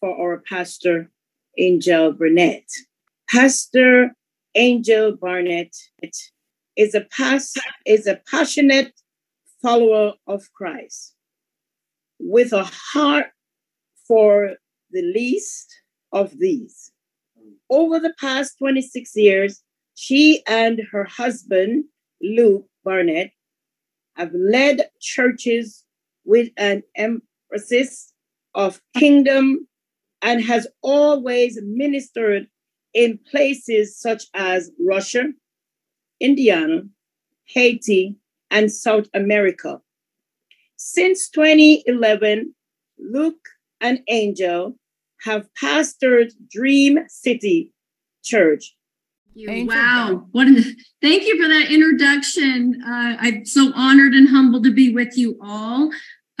for our pastor, Angel Barnett. Pastor Angel Barnett is a past, is a passionate follower of Christ with a heart for the least of these. Over the past 26 years, she and her husband, Luke Barnett, have led churches with an emphasis of kingdom and has always ministered in places such as Russia, Indiana, Haiti, and South America. Since 2011, Luke and Angel have pastored Dream City Church. wow. What an, thank you for that introduction. Uh, I'm so honored and humbled to be with you all.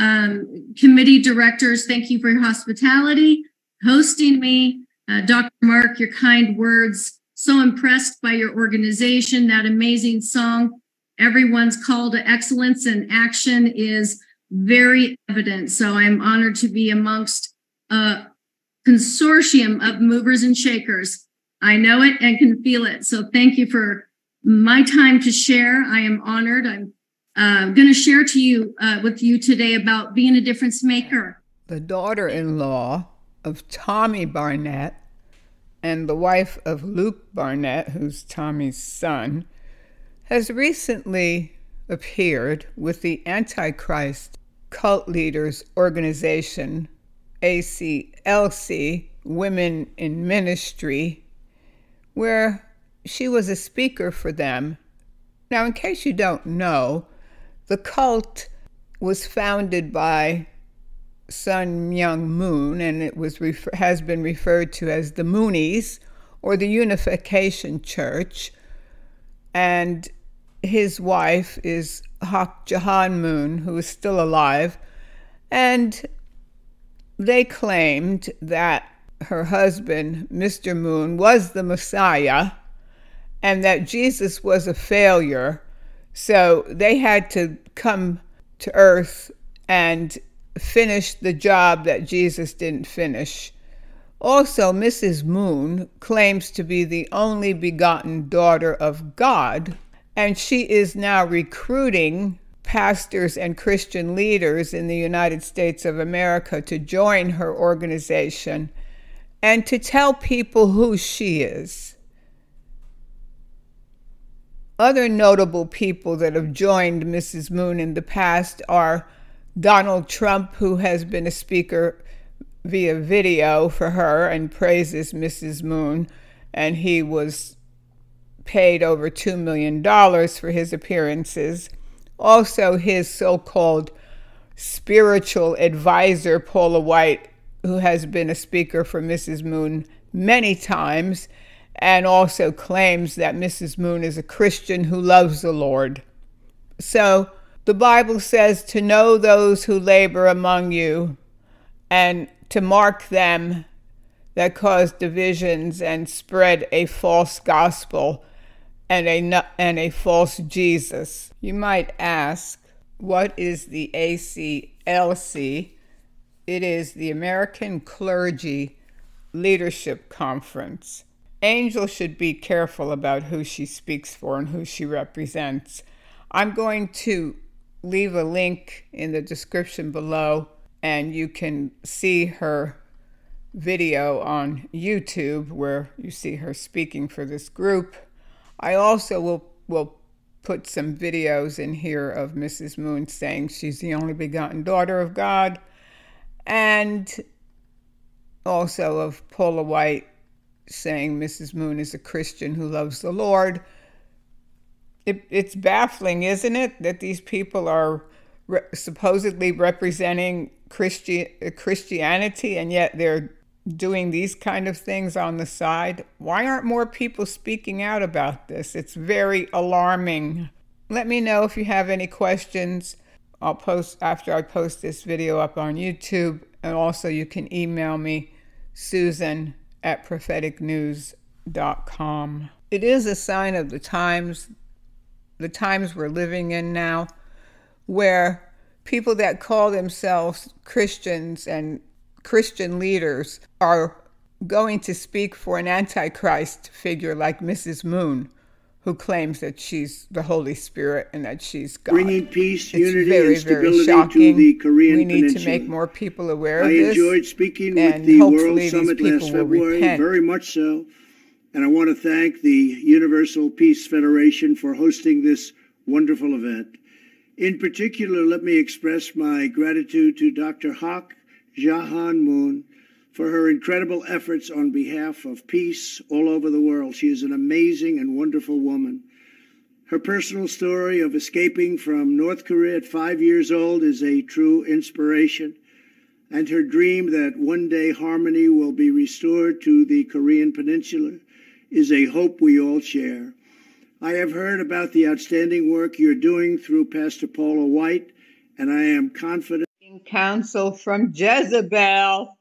Um, committee directors, thank you for your hospitality, hosting me. Uh, Dr. Mark, your kind words. So impressed by your organization, that amazing song. Everyone's call to excellence and action is very evident. So I'm honored to be amongst a consortium of movers and shakers. I know it and can feel it. So thank you for my time to share. I am honored. I'm uh, going to share to you uh, with you today about being a difference maker. The daughter-in-law of Tommy Barnett and the wife of Luke Barnett, who's Tommy's son, has recently appeared with the Antichrist Cult Leaders Organization, ACLC, Women in Ministry, where she was a speaker for them. Now, in case you don't know, the cult was founded by Sun Myung Moon, and it was has been referred to as the Moonies or the Unification Church. And his wife is Hak Ja Han Moon, who is still alive, and they claimed that her husband, Mr. Moon, was the Messiah and that Jesus was a failure. So they had to come to earth and finish the job that Jesus didn't finish. Also, Mrs. Moon claims to be the only begotten daughter of God and she is now recruiting pastors and Christian leaders in the United States of America to join her organization and to tell people who she is. Other notable people that have joined Mrs. Moon in the past are Donald Trump, who has been a speaker via video for her and praises Mrs. Moon, and he was paid over $2 million for his appearances. Also, his so called spiritual advisor, Paula White, who has been a speaker for Mrs. Moon many times, and also claims that Mrs. Moon is a Christian who loves the Lord. So, the Bible says to know those who labor among you and to mark them that cause divisions and spread a false gospel and a, and a false Jesus. You might ask, what is the ACLC? It is the American Clergy Leadership Conference. Angel should be careful about who she speaks for and who she represents. I'm going to leave a link in the description below, and you can see her video on YouTube where you see her speaking for this group. I also will will put some videos in here of Mrs. Moon saying she's the only begotten daughter of God, and also of Paula White saying Mrs. Moon is a Christian who loves the Lord. It, it's baffling, isn't it, that these people are re- supposedly representing Christi- Christianity and yet they're doing these kind of things on the side. Why aren't more people speaking out about this? It's very alarming. Let me know if you have any questions. I'll post after I post this video up on YouTube. And also, you can email me, Susan at propheticnews.com. It is a sign of the times, the times we're living in now, where people that call themselves Christians and Christian leaders are going to speak for an Antichrist figure like Mrs. Moon, who claims that she's the Holy Spirit and that she's God. Bringing peace, it's unity, very, and stability to the Korean we need Peninsula. to make more people aware I of this. enjoyed speaking with the World Summit people last February, repent. very much so. And I want to thank the Universal Peace Federation for hosting this wonderful event. In particular, let me express my gratitude to Dr. Hak Ja Han Moon for her incredible efforts on behalf of peace all over the world. She is an amazing and wonderful woman. Her personal story of escaping from North Korea at five years old is a true inspiration, and her dream that one day harmony will be restored to the Korean Peninsula is a hope we all share. I have heard about the outstanding work you're doing through Pastor Paula White, and I am confident. Counsel from Jezebel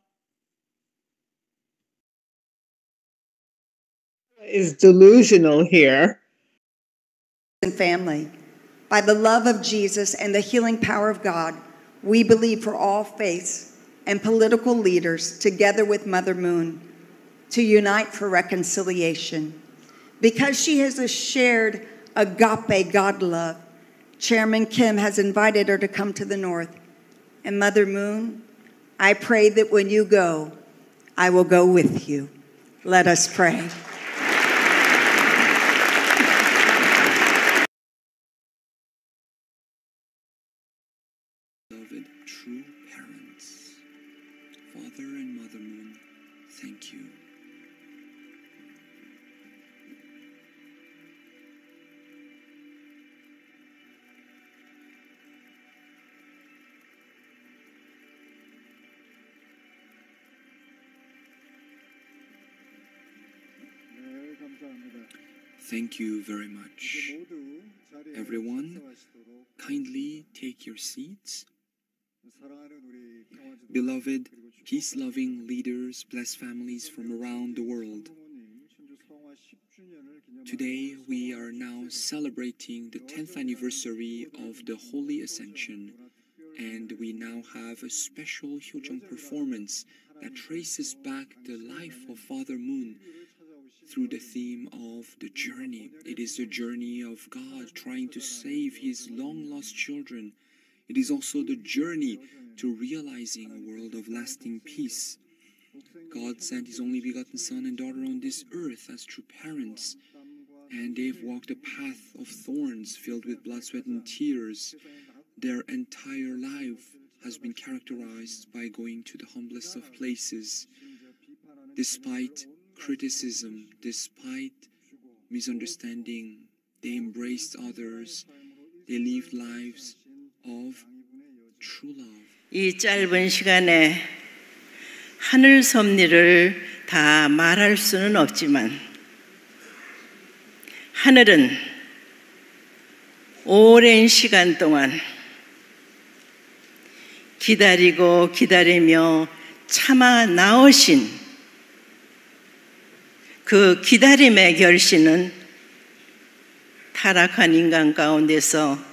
is delusional here. and family. By the love of Jesus and the healing power of God, we believe for all faiths and political leaders, together with Mother Moon, to unite for reconciliation. Because she has a shared agape God love, Chairman Kim has invited her to come to the North. And Mother Moon, I pray that when you go, I will go with you. Let us pray. Beloved true parents, Father and Mother Moon, thank you. Thank you very much. Everyone, kindly take your seats. Beloved, peace loving leaders, blessed families from around the world, today we are now celebrating the 10th anniversary of the Holy Ascension, and we now have a special Hyojeong performance that traces back the life of Father Moon through the theme of the journey. It is the journey of God trying to save his long lost children. It is also the journey to realizing a world of lasting peace. God sent his only begotten Son and daughter on this earth as true parents, and they've walked a path of thorns filled with blood, sweat, and tears. Their entire life has been characterized by going to the humblest of places. Despite criticism, despite misunderstanding, they embraced others. They lived lives of true love. 이 짧은 시간에 하늘 섭리를 다 말할 수는 없지만 하늘은 오랜 시간 동안 기다리고 기다리며 참아 나오신 그 기다림의 결실은 타락한 인간 가운데서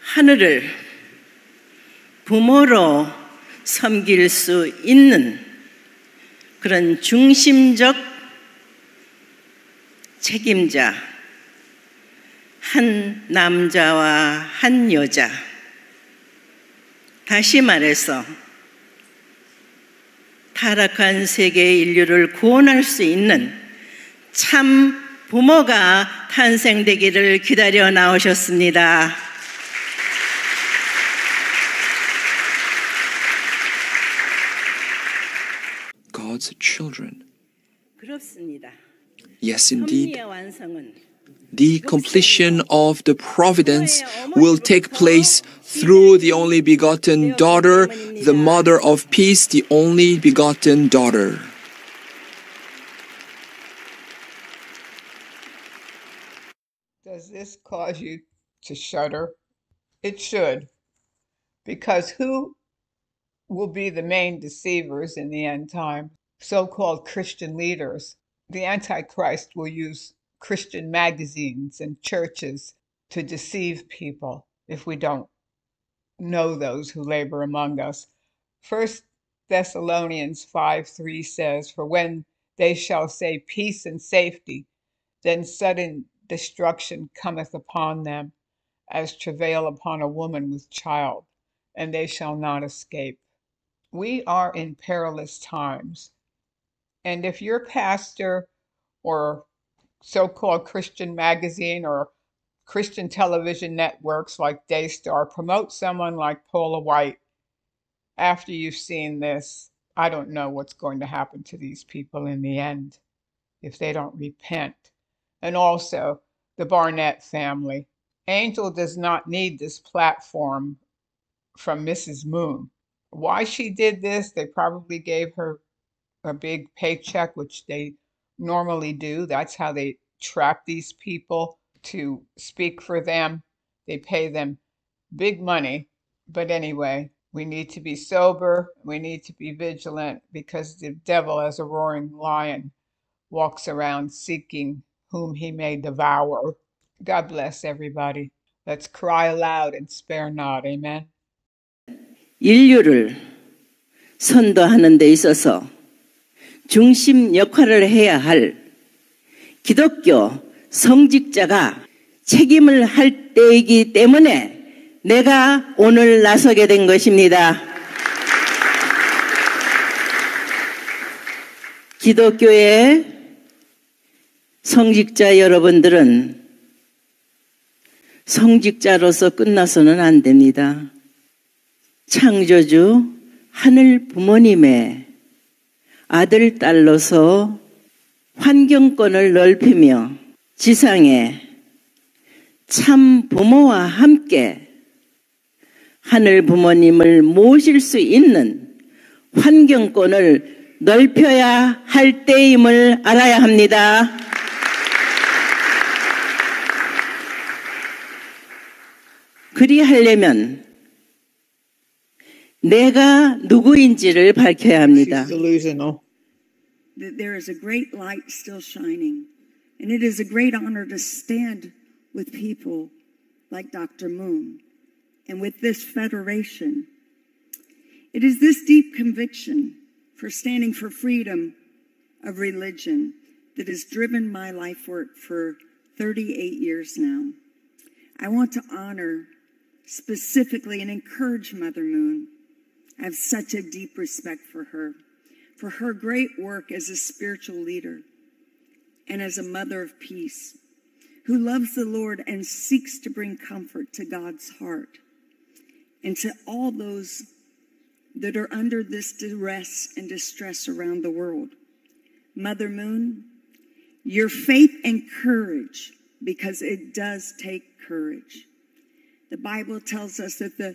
하늘을 부모로 섬길 수 있는 그런 중심적 책임자, 한 남자와 한 여자. 다시 말해서 타락한 세계 인류를 구원할 수 있는 참 부모가 탄생되기를 기다려 나오셨습니다. God's children. 그렇습니다. Yes, indeed. the completion of the providence will take place through the only begotten daughter, the mother of peace, the only begotten daughter. Does this cause you to shudder? It should, because who will be the main deceivers in the end time? So called Christian leaders. The Antichrist will use Christian magazines and churches to deceive people if we don't know those who labor among us. First Thessalonians 5 3 says, For when they shall say peace and safety, then sudden destruction cometh upon them, as travail upon a woman with child, and they shall not escape. We are in perilous times. And if your pastor or so called Christian magazine or Christian television networks like Daystar promote someone like Paula White, after you've seen this, I don't know what's going to happen to these people in the end if they don't repent. And also, the Barnett family. Angel does not need this platform from Mrs. Moon. Why she did this, they probably gave her a big paycheck, which they normally do. That's how they trap these people to speak for them. They pay them big money. But anyway, we need to be sober. We need to be vigilant because the devil, as a roaring lion, walks around seeking whom he may devour. God bless everybody. Let's cry aloud and spare not. Amen. 인류를 선도하는 데 있어서 중심 역할을 해야 할 기독교 성직자가 책임을 할 때이기 때문에 내가 오늘 나서게 된 것입니다. 기독교의 성직자 여러분들은 성직자로서 끝나서는 안 됩니다. 창조주 하늘 부모님의 아들, 딸로서 환경권을 넓히며 지상에 참 부모와 함께 하늘 부모님을 모실 수 있는 환경권을 넓혀야 할 때임을 알아야 합니다. 그리하려면 내가 누구인지를 밝혀야 합니다. She's delusional. that there is a great light still shining. And it is a great honor to stand with people like Dr. Moon and with this federation. It is this deep conviction for standing for freedom of religion that has driven my life work for 38 years now. I want to honor specifically and encourage Mother Moon. I have such a deep respect for her for her great work as a spiritual leader and as a mother of peace who loves the Lord and seeks to bring comfort to God's heart and to all those that are under this duress and distress around the world. Mother Moon, your faith and courage, because it does take courage. The Bible tells us that the